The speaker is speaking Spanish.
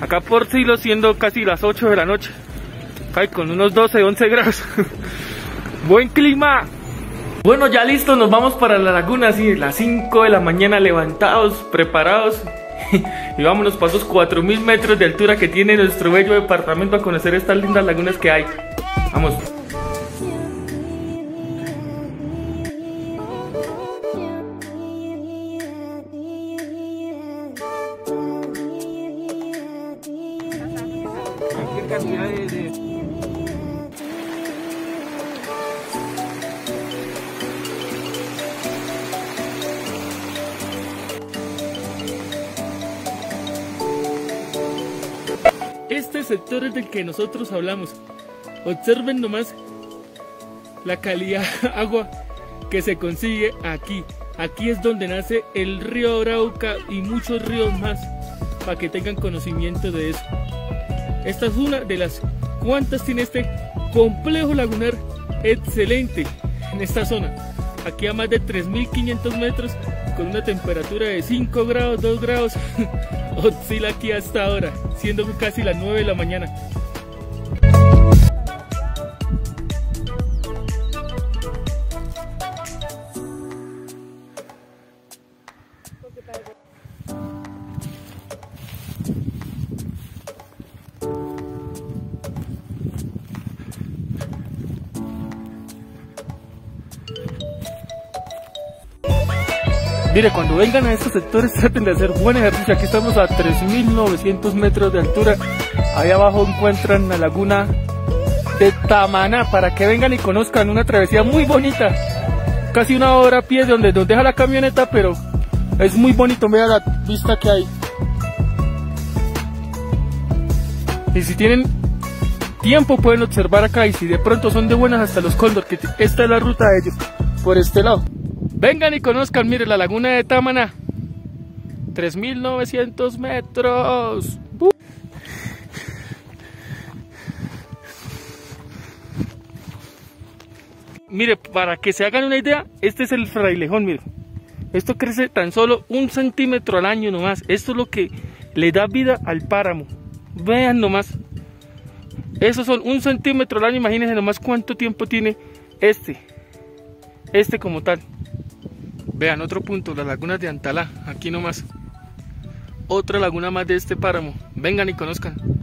Acá por Silo siendo casi las 8 de la noche. Con unos 12, 11 grados. Buen clima. Bueno, ya listo, nos vamos para la laguna, así, las 5 de la mañana levantados, preparados. y vámonos para esos 4000 metros de altura que tiene nuestro bello departamento a conocer estas lindas lagunas que hay. Vamos. Este sector es del que nosotros hablamos. Observen nomás la calidad de agua que se consigue aquí. Aquí es donde nace el río Arauca y muchos ríos más para que tengan conocimiento de eso. Esta es una de las cuantas tiene este complejo lagunar excelente en esta zona. Aquí a más de 3.500 metros con una temperatura de 5 grados, 2 grados. oscila aquí hasta ahora, siendo casi las 9 de la mañana. Mire, cuando vengan a estos sectores traten de hacer buen ejercicio. Aquí estamos a 3.900 metros de altura. Ahí abajo encuentran la laguna de Tamaná para que vengan y conozcan una travesía muy bonita. Casi una hora a pie de donde, donde deja la camioneta, pero es muy bonito. Vea la vista que hay. Y si tienen tiempo pueden observar acá y si de pronto son de buenas hasta los cóndor, que esta es la ruta de ellos, por este lado. Vengan y conozcan, mire, la laguna de Támana. 3.900 metros. Uh. Mire, para que se hagan una idea, este es el frailejón, mire. Esto crece tan solo un centímetro al año nomás. Esto es lo que le da vida al páramo. Vean nomás. Esos son un centímetro al año. Imagínense nomás cuánto tiempo tiene este. Este como tal. Vean, otro punto, las lagunas de Antalá, aquí nomás. Otra laguna más de este páramo. Vengan y conozcan.